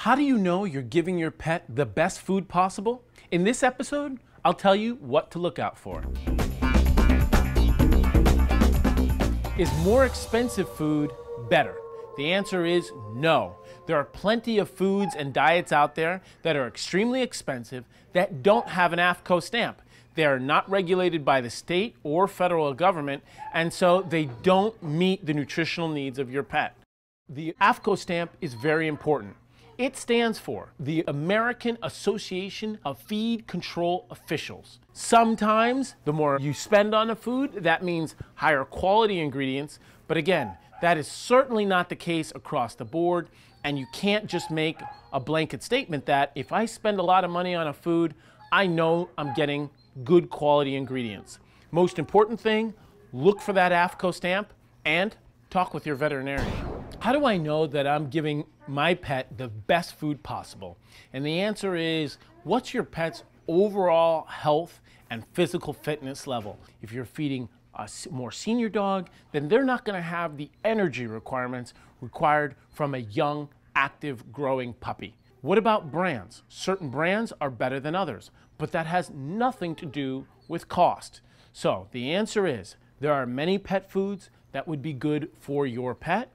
How do you know you're giving your pet the best food possible? In this episode, I'll tell you what to look out for. Is more expensive food better? The answer is no. There are plenty of foods and diets out there that are extremely expensive that don't have an AAFCO stamp. They are not regulated by the state or federal government, and so they don't meet the nutritional needs of your pet. The AAFCO stamp is very important. It stands for the American Association of Feed Control Officials. Sometimes the more you spend on a food, that means higher quality ingredients, but again, that is certainly not the case across the board, and you can't just make a blanket statement that if I spend a lot of money on a food, I know I'm getting good quality ingredients. Most important thing, look for that AAFCO stamp and talk with your veterinarian. How do I know that I'm giving my pet the best food possible? And the answer is what's your pet's overall health and physical fitness level? If you're feeding a more senior dog, then they're not going to have the energy requirements required from a young, active, growing puppy. What about brands? Certain brands are better than others, but that has nothing to do with cost. So the answer is there are many pet foods that would be good for your pet,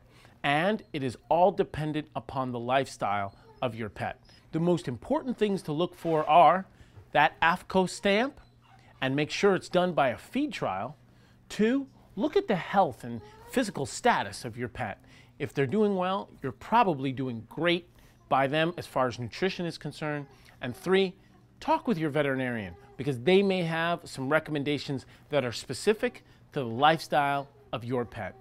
and it is all dependent upon the lifestyle of your pet. The most important things to look for are that AAFCO stamp and make sure it's done by a feed trial. Two, look at the health and physical status of your pet. If they're doing well, you're probably doing great by them as far as nutrition is concerned. And three, talk with your veterinarian because they may have some recommendations that are specific to the lifestyle of your pet.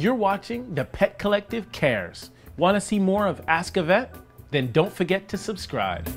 You're watching the Pet Collective Cares. Want to see more of Ask a Vet? Then don't forget to subscribe.